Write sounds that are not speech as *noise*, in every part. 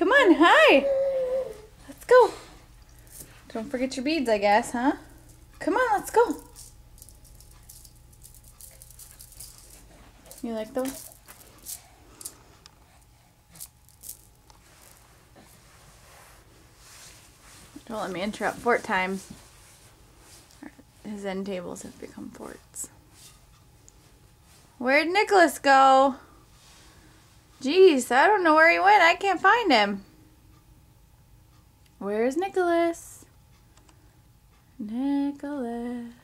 Come on, hi. Let's go. Don't forget your beads, I guess, huh? Come on, let's go. You like those? Don't let me interrupt fort time. His end tables have become forts. Where'd Nicholas go? Jeez, I don't know where he went. I can't find him. Where's Nicholas? Nicholas.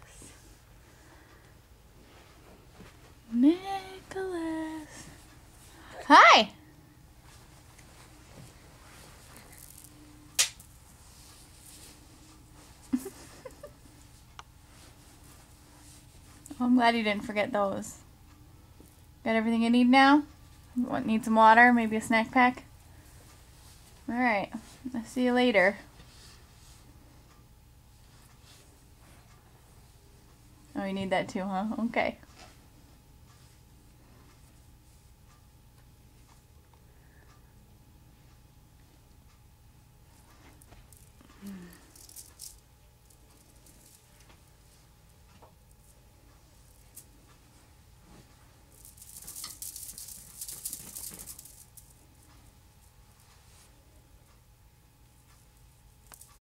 Nicholas. Hi. *laughs* I'm glad you didn't forget those. Got everything you need now? What, need some water? Maybe a snack pack? Alright, I'll see you later. Oh, you need that too, huh? Okay.